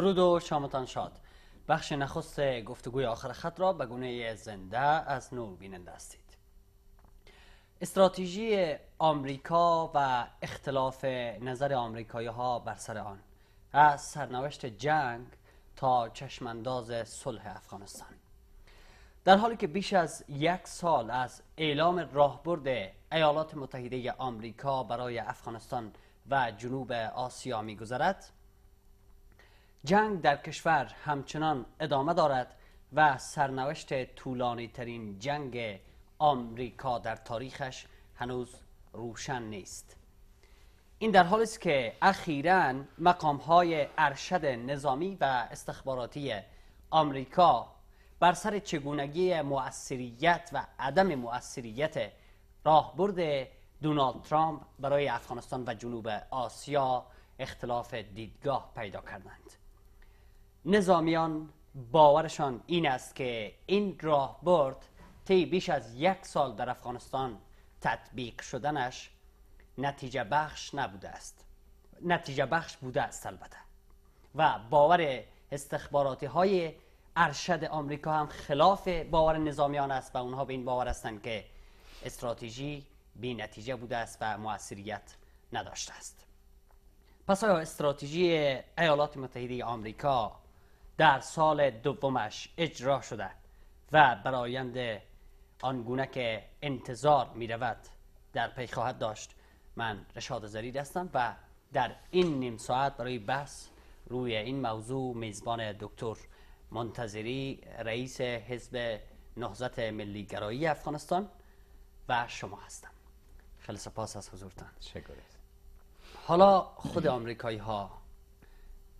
درود و شامتان شاد. بخش نخست گفتگوی آخر خط را به گونه زنده از نور بیننده هستید. استراتژی آمریکا و اختلاف نظر آمریکایی ها بر سر آن از سرنوشت جنگ تا چشمانداز صلح افغانستان. در حالی که بیش از یک سال از اعلام راهبرد ایالات متحده آمریکا برای افغانستان و جنوب آسیا میگذرد جنگ در کشور همچنان ادامه دارد و سرنوشت طولانی ترین جنگ آمریکا در تاریخش هنوز روشن نیست. این در حالی است که اخیرا مقام های ارشد نظامی و استخباراتی آمریکا بر سر چگونگی مؤثریت و عدم مؤثریت راهبرد دونالد ترامپ برای افغانستان و جنوب آسیا اختلاف دیدگاه پیدا کردند. نظامیان باورشان این است که این راهبرد طی بیش از یک سال در افغانستان تطبیق شدنش نتیجه بخش نبوده است. نتیجه بخش بوده است البته. و باور استخباراتی های ارشد آمریکا هم خلاف باور نظامیان است و اونها به این باور هستند که استراتژی بی نتیجه بوده است و موثریت نداشته است. پس آیا استراتژی ایالات متحده آمریکا در سال دومش اجرا شده و برایند آنگونه که انتظار می رود در پی خواهد داشت. من رشاد زرید هستم و در این نیم ساعت برای بحث روی این موضوع میزبان دکتر منتظری رئیس حزب نهضت ملی گرایی افغانستان و شما هستم. خیلی سپاس از حضورتان. حالا خود آمریکایی ها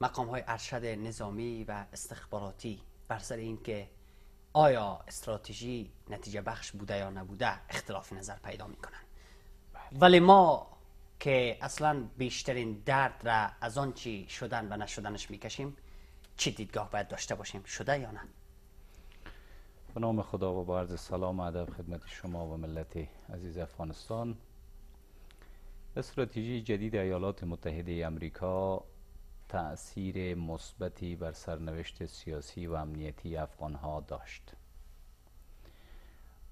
مقام های ارشد نظامی و استخباراتی بر سر اینکه آیا استراتژی نتیجه بخش بوده یا نبوده اختلاف نظر پیدا می‌کنن. ولی ما که اصلا بیشترین درد را از آن چی شدن و نشدنش می‌کشیم چی دیدگاه باید داشته باشیم؟ شده یا نه؟ به نام خدا و با عرض سلام و ادب خدمت شما و ملت عزیز افغانستان. استراتژی جدید ایالات متحده امریکا تأثیر مثبتی بر سرنوشت سیاسی و امنیتی افغانها داشت.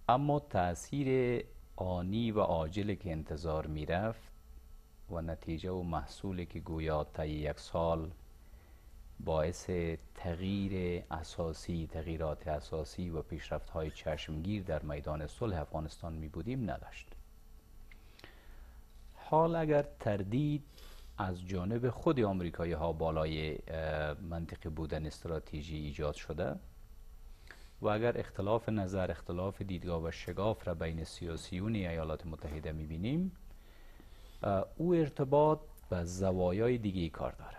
اما تأثیر آنی و عاجلی که انتظار می‌رفت و نتیجه و محصولی که گویا طی یک سال باعث تغییر اساسی تغییرات اساسی و پیشرفت های چشمگیر در میدان صلح افغانستان می بودیم نداشت. حال اگر تردید از جانب خود آمریکایی ها بالای منطقی بودن استراتژی ایجاد شده و اگر اختلاف نظر اختلاف دیدگاه و شگاف را بین سیاسیون ایالات متحده می‌بینیم او ارتباط به زوایای دیگه کار داره.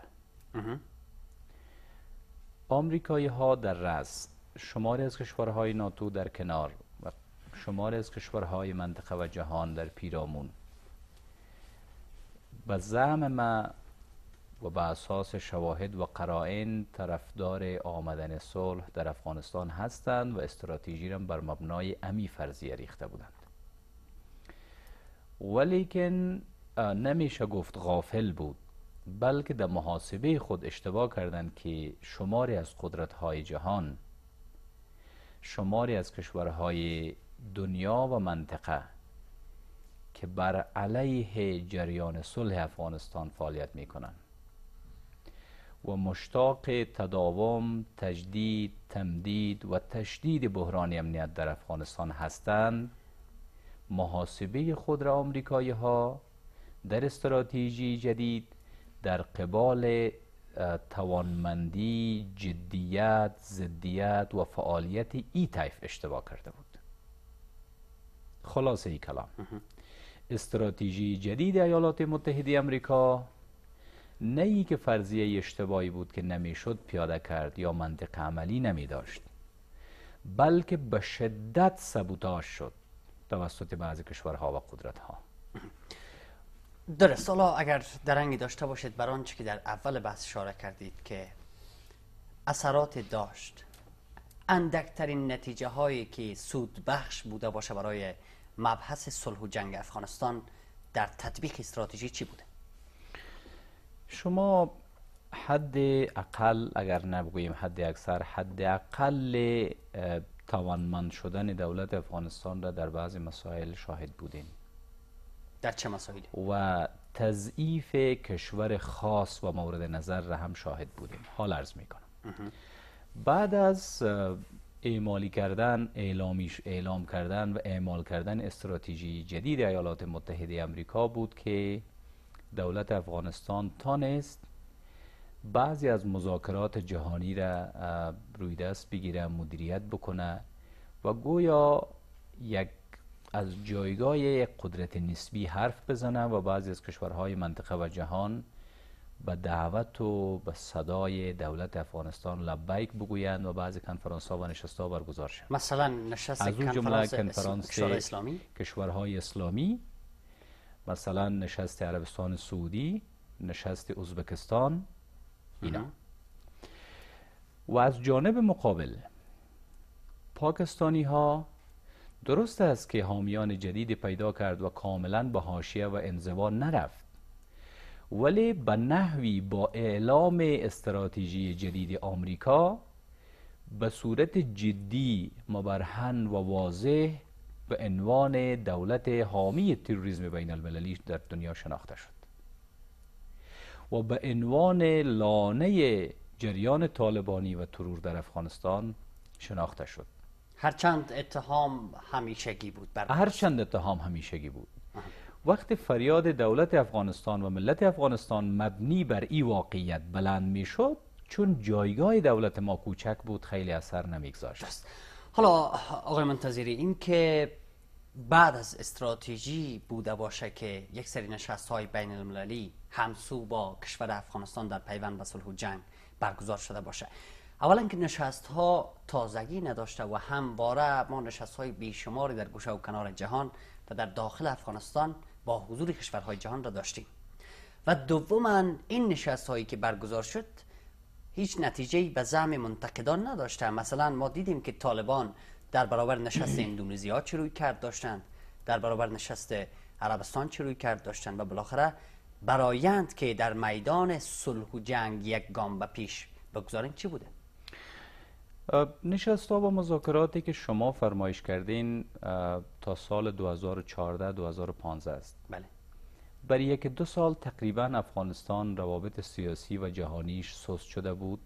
آمریکایی ها در رأس شماری از کشورهای ناتو در کنار و شماری از کشورهای منطقه و جهان در پیرامون به زعم ما و به اساس شواهد و قرائن طرفدار آمدن صلح در افغانستان هستند و استراتژی را بر مبنای امی فرضیه ریخته بودند. ولیکن نمیشه گفت غافل بود بلکه در محاسبه خود اشتباه کردند که شماری از قدرت های جهان شماری از کشورهای دنیا و منطقه که بر علیه جریان صلح افغانستان فعالیت می کنند و مشتاق تداوم تجدید تمدید و تشدید بحران امنیت در افغانستان هستند. محاسبه خود را آمریکایی ها در استراتژی جدید در قبال توانمندی جدیت زدیت و فعالیت ای تایف اشتباه کرده بود. خلاصه ای کلام. استراتژی جدید ایالات متحده امریکا نه ای که فرضیه اشتباهی بود که نمی‌شد پیاده کرد یا منطق عملی نمی داشت بلکه به شدت سبوتاش شد توسط بعضی کشورها و قدرتها. درست. حالا اگر درنگی داشته باشید بر آنچه که در اول بحث اشاره کردید که اثرات داشت اندکترین نتیجه هایی که سود بخش بوده باشه برای مبحث صلح و جنگ افغانستان در تطبیق استراتژی چی بوده؟ شما حد اقل اگر نبگوییم حد اکثر حد اقل توانمند شدن دولت افغانستان را در بعضی مسائل شاهد بودیم در چه مسائلی؟ و تضعیف کشور خاص و مورد نظر را هم شاهد بودیم. حال ارز می کنم بعد از اعمالی کردن اعلامیش اعلام کردن و اعمال کردن استراتژی جدید ایالات متحده امریکا بود که دولت افغانستان تانست بعضی از مذاکرات جهانی را روی دست بگیره مدیریت بکنه و گویا یک از جایگاه قدرت نسبی حرف بزنه و بعضی از کشورهای منطقه و جهان به دعوت و به صدای دولت افغانستان لبیک بگویند و بعضی کنفرانس ها و نشست ها برگزار شد مثلا نشست از اون جمله کنفرانس اسلامی؟ کشورهای اسلامی مثلا نشست عربستان سعودی نشست ازبکستان اینا. و از جانب مقابل پاکستانی ها درست است که حامیان جدید پیدا کرد و کاملا به حاشیه و انزوا نرفت. ولی به نحوی با اعلام استراتژی جدید آمریکا به صورت جدی مبرهن و واضح به عنوان دولت حامی تروریسم بین المللی در دنیا شناخته شد و به عنوان لانه جریان طالبانی و ترور در افغانستان شناخته شد. هرچند اتهام همیشگی بود هرچند اتهام همیشگی بود. وقت فریاد دولت افغانستان و ملت افغانستان مبنی بر این واقعیت بلند می شد چون جایگاه دولت ما کوچک بود خیلی اثر نمیگذاشت. حالا آقای منتظری این که بعد از استراتژی بوده باشه که یک سری نشست های بین المللی همسو با کشور افغانستان در پیوند به صلح و جنگ برگزار شده باشه. اولا که نشست ها تازگی نداشته و همواره ما نشست های بیشماری در گوشه و کنار جهان و در داخل افغانستان با حضور کشورهای جهان را داشتیم. و دوما این نشست هایی که برگزار شد هیچ نتیجه به زعم منتقدان نداشته مثلا ما دیدیم که طالبان در برابر نشست اندونزیا چه روی کرد داشتند. در برابر نشست عربستان چه روی کرد داشتند. و بالاخره برایند که در میدان صلح و جنگ یک گام به پیش بگذارین چی بوده؟ نشست و مذاکراتی که شما فرمایش کردین تا سال 2014-2015 است. بله. برای یک دو سال تقریبا افغانستان روابط سیاسی و جهانیش سست شده بود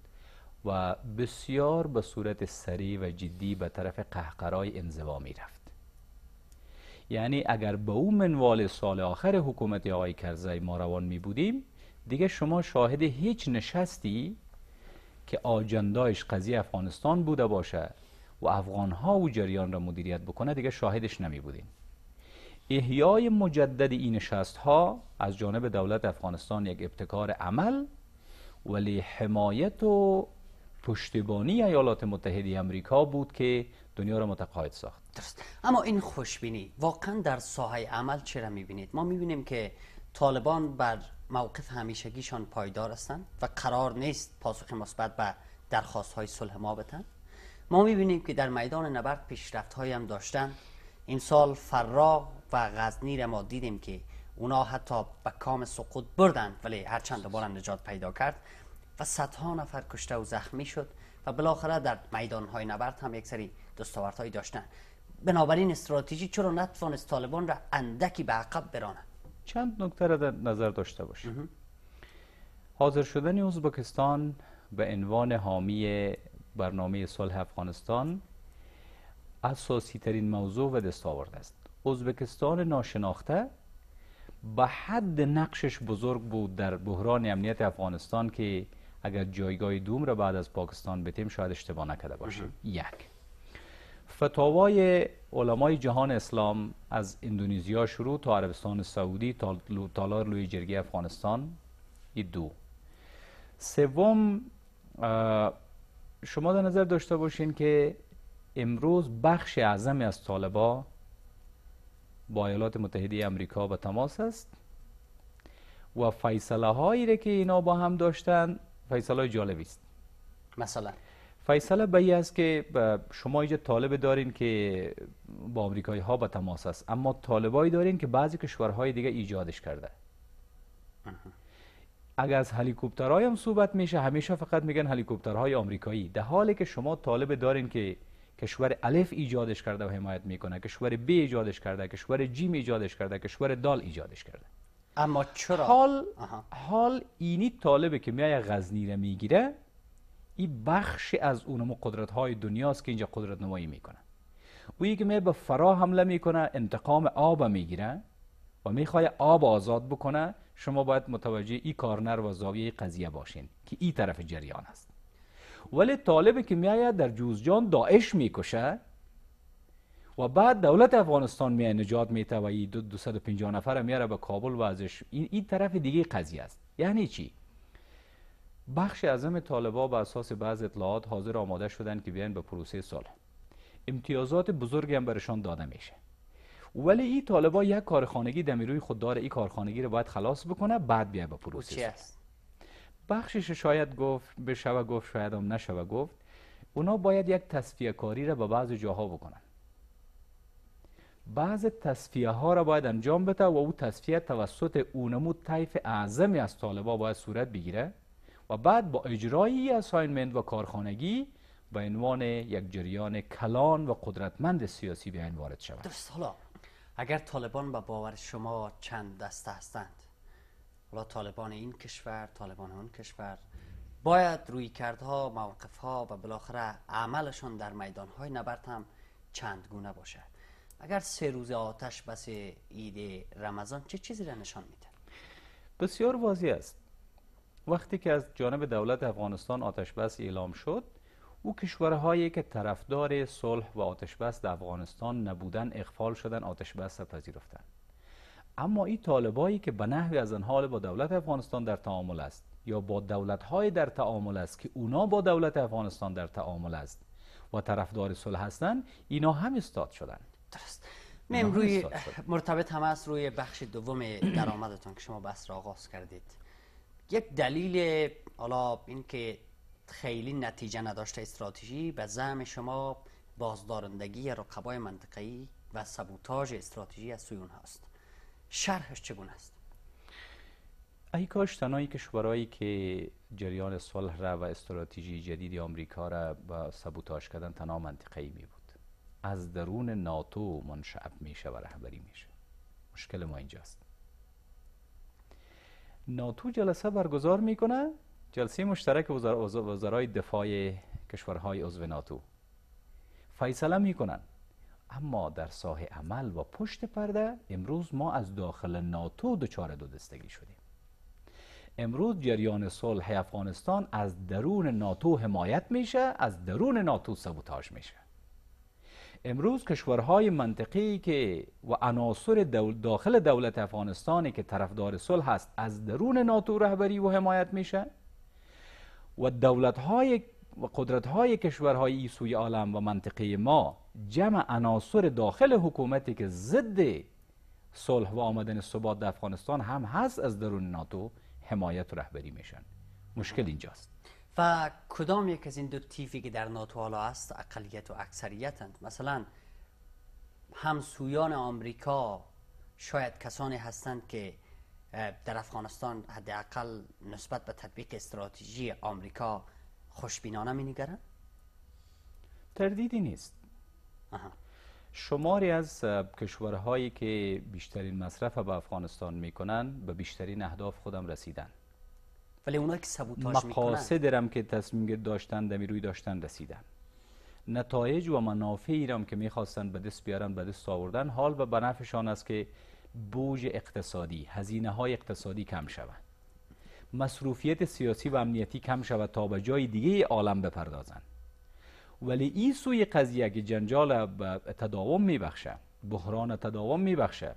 و بسیار به صورت سریع و جدی به طرف قهقرای انزوا می رفت. یعنی اگر به اون منوال سال آخر حکومت آقای کرزی ما روان می بودیم دیگه شما شاهد هیچ نشستی که آجندایش قضیه افغانستان بوده باشه و افغان ها و جریان را مدیریت بکنه دیگه شاهدش نمی بودیم احیای مجدد این نشست ها از جانب دولت افغانستان یک ابتکار عمل ولی حمایت و پشتیبانی ایالات متحده امریکا بود که دنیا را متقاعد ساخت. درست. اما این خوشبینی واقعا در ساحه عمل چرا می‌بینید؟ ما می‌بینیم که طالبان بر موقف همیشگیشان پایدار هستند و قرار نیست پاسخ مثبت به درخواست های صلح ما بتن ما می‌بینیم که در میدان نبرد پیشرفت هم داشتن. این سال فرا و غزنی را ما دیدیم که اونا حتی به کام سقوط بردند ولی هرچند دوباره نجات پیدا کرد و صدها نفر کشته و زخمی شد و بالاخره در میدان های نبرد هم یک سری دستاوردهایی داشتن. بنابراین استراتژی چرا نتوانست طالبان را اندکی به عقب برانه چند نکته را در نظر داشته باشیم. حاضر شدن ازبکستان به عنوان حامی برنامه صلح افغانستان اساسی ترین موضوع و دستاورد است. ازبکستان ناشناخته به حد نقشش بزرگ بود در بحران امنیت افغانستان که اگر جایگاه دوم را بعد از پاکستان بتیم شاید اشتباه نکرده باشیم. یک. فتاوای علمای جهان اسلام از اندونزیا شروع تا عربستان سعودی تا تالار لوی جرگی افغانستان این دو. سوم شما در نظر داشته باشین که امروز بخش اعظم از طالبا با ایالات متحده امریکا به تماس است و فیصله هایی که اینا با هم داشتن فیصله جالبی است. مثلا. فیصله به است که شما اینجا طالب دارین که با آمریکایی ها به تماس است. اما طالبایی دارین که بعضی کشورهای دیگه ایجادش کرده. اگر از هلیکوپترهای هم صحبت میشه همیشه فقط میگن هلیکوپترهای آمریکایی. در حالی که شما طالب دارین که کشور الف ایجادش کرده و حمایت می‌کنه کشور ب ایجادش کرده کشور جیم ایجادش کرده کشور دال ایجادش کرده. اما چرا؟ حال حال اینی طالبه که میای غزنی رو می‌گیره این بخش از اونمو قدرت های دنیاست که اینجا قدرت نمایی می‌کنه او که می به فرا حمله می‌کنه انتقام آب می‌گیره و می‌خوای آب آزاد بکنه. شما باید متوجه ای کارنر و زاویه قضیه باشین که ای طرف جریان است. ولی طالبی که میآید در جوزجان داعش می‌کشه و بعد دولت افغانستان میای نجات میته و ای 250 نفر میاره به کابل و ازش. این, این طرف دیگه قضیه است. یعنی چی؟ بخش اعظم طالبا به اساس بعض اطلاعات حاضر آماده شدن که بیان به پروسه صلح. امتیازات بزرگی هم برشان داده میشه. ولی این طالبا یک کارخانگی دمیروی خود داره این کارخانگی رو باید خلاص بکنه بعد بیا به پروسه بخشش شاید گفت بشوه گفت شاید هم نشوه گفت. اونا باید یک تصفیه کاری را به بعض جاها بکنن. بعض تصفیه ها را باید انجام بده و او تصفیه توسط اونمو طیف اعظمی از طالبا باید صورت بگیره. و بعد با اجرایی اساینمنت و کارخانگی به عنوان یک جریان کلان و قدرتمند سیاسی به این وارد شود. درست. حالا اگر طالبان به باور شما چند دسته هستند؟ حالا طالبان این کشور طالبان اون کشور. باید روی کردها موقفها و بالاخره عملشون در میدانهای نبرد هم چند گونه باشه اگر سه روز آتش بس عید رمضان چه چیزی را نشان میده بسیار واضح است. وقتی که از جانب دولت افغانستان آتش بس اعلام شد او کشورهایی که طرفدار صلح و آتش بس در افغانستان نبودن اغفال شدن آتش بس پذیرفتن. اما این طالبایی که به نحوی از حال با دولت افغانستان در تعامل است یا با دولت های در تعامل است که اونا با دولت افغانستان در تعامل است و طرفدار صلح هستند اینا هم استاد شدن درست. میم روی مرتبط هم است روی بخش دوم درآمدتون که شما بحث را آغاز کردید. یک دلیل حالا اینکه خیلی نتیجه نداشته استراتژی به زعم شما بازدارندگی رقبای منطقه‌ای و سبوتاژ استراتژی از سوی هست شرحش چگونه است؟ ای کاش تنهایی کشورهایی که جریان صلح را و استراتژی جدید آمریکا را با سبوتاژ کردن تنها منطقه‌ای می بود. از درون ناتو منشعب میشه و رهبری میشه. مشکل ما اینجاست. ناتو جلسه برگزار می‌کنه. جلسه مشترک وزرای دفاع کشورهای عضو ناتو. فیصله می‌کنن. اما در ساحه عمل و پشت پرده امروز ما از داخل ناتو دچار دو دستگی شدیم. امروز جریان صلح افغانستان از درون ناتو حمایت میشه از درون ناتو سبوتاژ میشه. امروز کشورهای منطقی که و عناصر داخل دولت افغانستانی که طرفدار صلح هست از درون ناتو رهبری و حمایت میشه و دولت های و قدرت های کشورهای سوی عالم و منطقه ما جمع عناصر داخل حکومتی که ضد صلح و آمدن ثبات در افغانستان هم هست از درون ناتو حمایت و رهبری میشن. مشکل اینجاست. و کدام یک از این دو تیفی که در ناتو حالا است اقلیت و اکثریتند مثلا همسویان آمریکا شاید کسانی هستند که در افغانستان حداقل نسبت به تطبیق استراتژی آمریکا خوشبینانه می نگرن؟ تردیدی نیست. شماری از کشورهایی که بیشترین مصرف به افغانستان می‌کنن به بیشترین اهداف خودم رسیدن. ولی اونا که سبوتاژ مقاصد درم که تصمیم داشتن دمی روی داشتن رسیدن. نتایج و منافعی رم که می‌خواستن به دست بیارن به دست آوردن حال و بنفشان است که بوج اقتصادی هزینه های اقتصادی کم شود. مصروفیت سیاسی و امنیتی کم شود تا به جای دیگه عالم بپردازند. ولی این سوی قضیه که جنجال تداوم میبخشه بحران تداوم میبخشه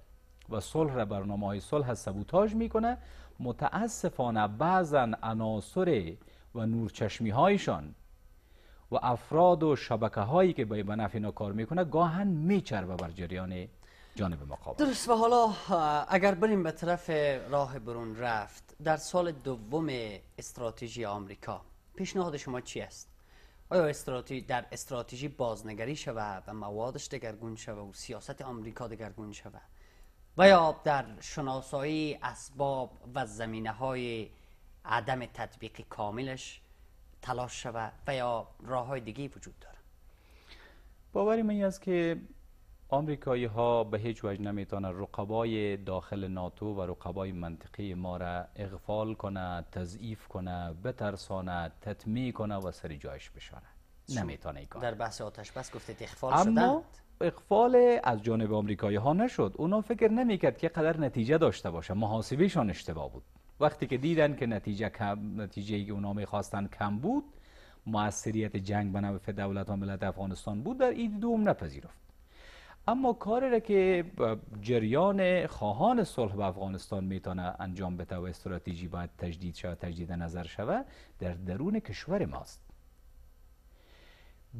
و صلح را برنامه های صلح سبوتاژ می‌کنه متاسفانه بعضا عناصر و نورچشمی هایشان و افراد و شبکه هایی که به نفع کار می‌کنه گاهن میچربه بر جریان جانب مقابل. درست. و حالا اگر بریم به طرف راه برون رفت در سال دوم استراتژی آمریکا پیشنهاد شما چی است؟ آیا استراتژی در استراتژی بازنگری شود و موادش دگرگون شود و سیاست آمریکا دگرگون شود؟ و یا در شناسایی اسباب و زمینه های عدم تطبیق کاملش تلاش شود و یا راه های دیگه وجود داره باوری من است که آمریکایی ها به هیچ وجه نمی‌تونه رقبای داخل ناتو و رقبای منطقی ما را اغفال کنه تضعیف کنه بترسانه تطمیع کنه و سر جایش بشانه نمی‌تونه کار در بحث آتش بس گفتید اخفال اما شدند؟ اقفال از جانب آمریکایی ها نشد. اونا فکر نمی‌کرد که قدر نتیجه داشته باشه. محاسبهشان اشتباه بود. وقتی که دیدن که نتیجه کم نتیجه که اونا می‌خواستن کم بود موثریت جنگ به نفع دولت و ملت افغانستان بود در اید دوم نپذیرفت. اما کاری را که جریان خواهان صلح به افغانستان می‌تونه انجام بده و استراتژی باید تجدید شود تجدید نظر شود در درون کشور ماست.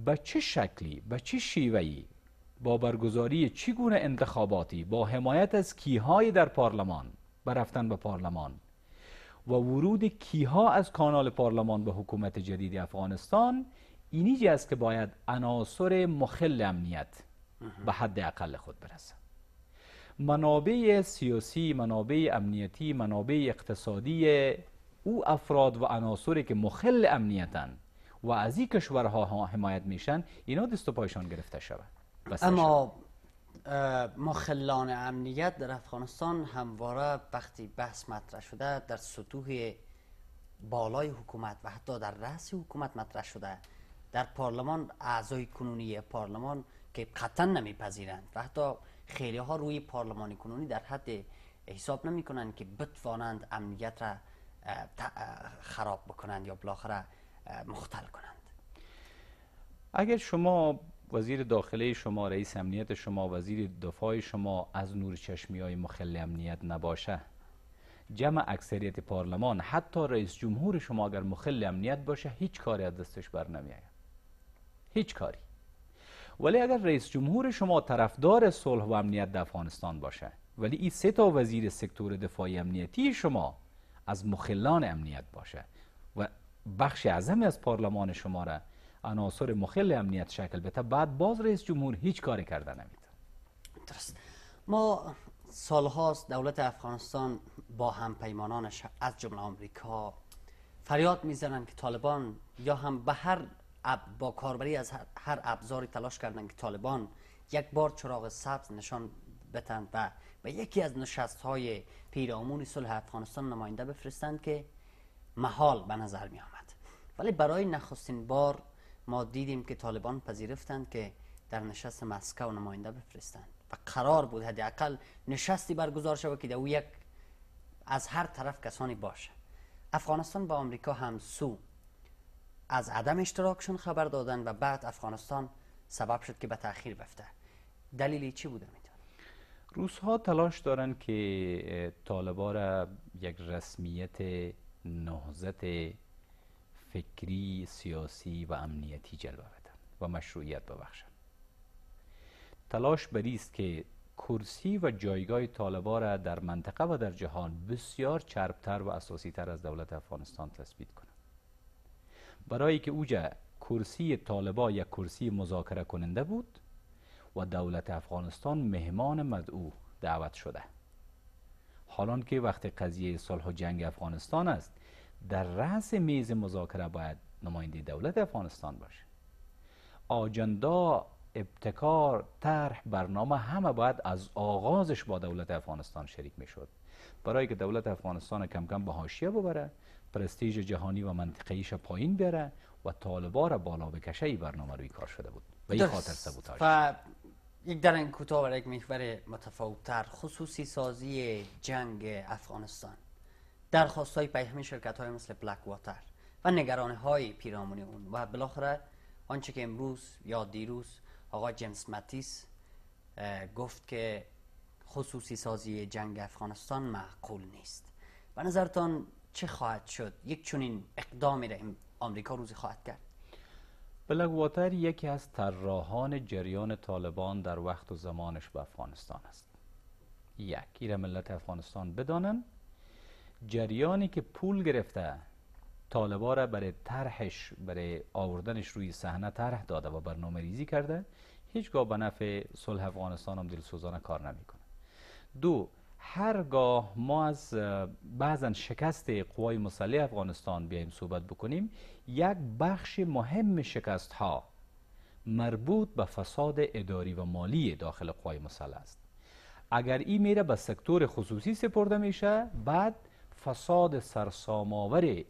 به چه شکلی به چه شیوهی با برگزاری چی گونه انتخاباتی با حمایت از کیهای در پارلمان برفتن به پارلمان و ورود کیها از کانال پارلمان به حکومت جدید افغانستان اینی است که باید عناصر مخل امنیت به حد اقل خود برسه منابع سیاسی منابع امنیتی منابع اقتصادی او افراد و عناصری که مخل امنیتن و از این کشورها ها حمایت میشن اینا دست و پایشان گرفته شود. اما اه، مخلان امنیت در افغانستان همواره وقتی بحث مطرح شده در سطوح بالای حکومت و حتی در رأس حکومت مطرح شده. در پارلمان اعضای کنونی پارلمان که قطعا نمیپذیرند و حتی خیلی ها روی پارلمانی کنونی در حد حساب نمی کنند که بتوانند امنیت را خراب بکنند یا بالاخره مختل کنند. اگر شما وزیر داخله شما رئیس امنیت شما وزیر دفاع شما از نور چشمی های مخل امنیت نباشه. جمع اکثریت پارلمان حتی رئیس جمهور شما اگر مخل امنیت باشه هیچ کاری از دستش بر نمیآید. هیچ کاری. ولی اگر رئیس جمهور شما طرفدار صلح و امنیت در افغانستان باشه ولی این سه تا وزیر سکتور دفاعی امنیتی شما از مخلان امنیت باشه و بخش اعظمی از پارلمان شما را عناصر مخل امنیت شکل بده بعد باز رئیس جمهور هیچ کاری کرده نمی‌تونه درست. ما سالهاست دولت افغانستان با همپیمانانش از جمله آمریکا فریاد می‌زنند که طالبان یا هم به هر با کاربری از هر, ابزاری تلاش کردند که طالبان یک بار چراغ سبز نشان بتند و به یکی از نشست های پیرامون صلح افغانستان نماینده بفرستند که محال به نظر می آمد ولی برای نخستین بار ما دیدیم که طالبان پذیرفتند که در نشست مسکو نماینده بفرستند و قرار بود حداقل نشستی برگزار شود که او یک از هر طرف کسانی باشه. افغانستان با آمریکا هم سو. از عدم اشتراکشون خبر دادن و بعد افغانستان سبب شد که به تأخیر بفته. دلیلی چی بوده می‌تونه؟ روس ها تلاش دارند که اه، طالبا را یک رسمیت نهضت فکری سیاسی و امنیتی جلوه بدن و مشروعیت ببخشند تلاش بری است که کرسی و جایگاه طالبا را در منطقه و در جهان بسیار چربتر و اساسی تر از دولت افغانستان تثبیت کنند برای که اوجا کرسی طالبا یک کرسی مذاکره کننده بود و دولت افغانستان مهمان مدعو دعوت شده. حالان که وقت قضیه صلح و جنگ افغانستان است در رأس میز مذاکره باید نماینده دولت افغانستان باشه. آجندا ابتکار طرح برنامه همه باید از آغازش با دولت افغانستان شریک می‌شد. برای که دولت افغانستان کم کم به حاشیه ببره پرستیژ جهانی و منطقه‌ایش پایین بیاره و طالبا را بالا بکشه ای برنامه روی کار شده بود. و این خاطر درست. سبوتاژ. و یک در این کوتاه برای یک محور متفاوتتر خصوصی سازی جنگ افغانستان. درخواست های پیهمی شرکت های مثل بلک واتر و نگرانی های پیرامون اون و بالاخره آنچه که امروز یا دیروز آقای جیمز ماتیس گفت که خصوصی سازی جنگ افغانستان معقول نیست. به نظرتان چه خواهد شد؟ یک چنین اقدامی را آمریکا روزی خواهد کرد؟ بلک واتر یکی از طراحان جریان طالبان در وقت و زمانش به افغانستان است. یک ایره ملت افغانستان بدانن جریانی که پول گرفته طالبا را برای طرحش برای آوردنش روی صحنه طرح داده و برنامه ریزی کرده هیچگاه به نفع صلح افغانستان هم دلسوزانه کار نمی‌کنه. دو هرگاه ما از بعضا شکست قوای مسلح افغانستان بیایم صحبت بکنیم یک بخش مهم شکست ها مربوط به فساد اداری و مالی داخل قوای مسلح است. اگر این میره به سکتور خصوصی سپرده میشه بعد فساد سرساماور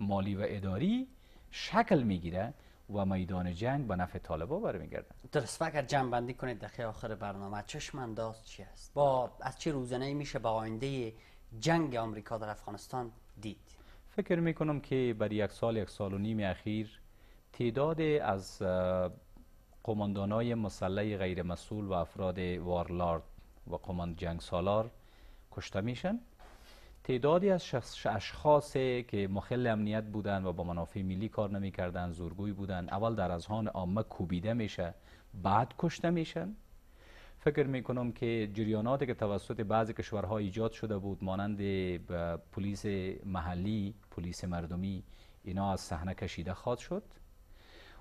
مالی و اداری شکل می‌گیره و میدان جنگ به نفع طالبا برمیگردن درست اگر جمع بندی کنید دقیقه آخر برنامه. چشم انداز چی است؟ با از چه روزنه میشه به آینده جنگ آمریکا در افغانستان دید؟ فکر می‌کنم که بر یک سال یک سال و نیم اخیر تعداد از قماندانای مسلح غیر مسئول و افراد وارلارد و قماند جنگ سالار کشته میشن. تعدادی از اشخاص که مخل امنیت بودن و با منافع ملی کار نمی‌کردن زورگوی بودن. اول در اذهان عامه کوبیده میشه بعد کشته میشن فکر می‌کنم که جریاناتی که توسط بعضی کشورها ایجاد شده بود مانند پلیس محلی پلیس مردمی اینا از صحنه کشیده خواد شد.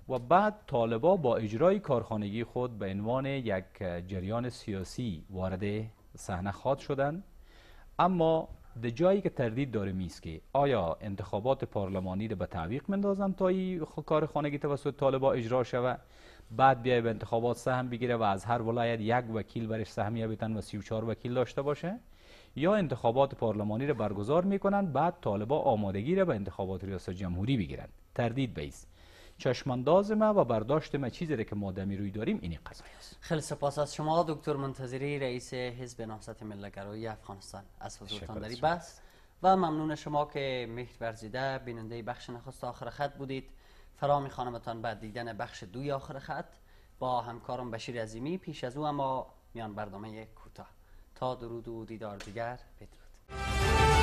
و بعد طالبا با اجرای کارخانگی خود به عنوان یک جریان سیاسی وارد صحنه خواد شدند اما ده جایی که تردید داره میست که آیا انتخابات پارلمانی رو به تعویق مندازم تا این کار خانگی توسط طالبا اجرا شوه؟ بعد بیای به انتخابات سهم بگیره و از هر ولایت یک وکیل برش سهمیه بیتن و 34 وکیل داشته باشه؟ یا انتخابات پارلمانی رو برگزار می‌کنن بعد طالبا آمادگی رو به انتخابات ریاست جمهوری بگیرن. تردید بیست. چشمانداز ما و برداشت ما چیزی که ما دمی روی داریم اینی قضایی است. خیلی سپاس از شما دکتر منتظری رئیس حزب نهضت ملت‌گرایی افغانستان. از حضورتان در بس. و ممنون شما که مهر ورزیده. بیننده بخش نخست آخر خط بودید. فرا میخوانمتان بعد دیدن بخش دوی آخر خط. با همکارم بشیر عظیمی پیش از او اما میان برنامه کوتاه. تا درود و دیدار دیگر بدرود.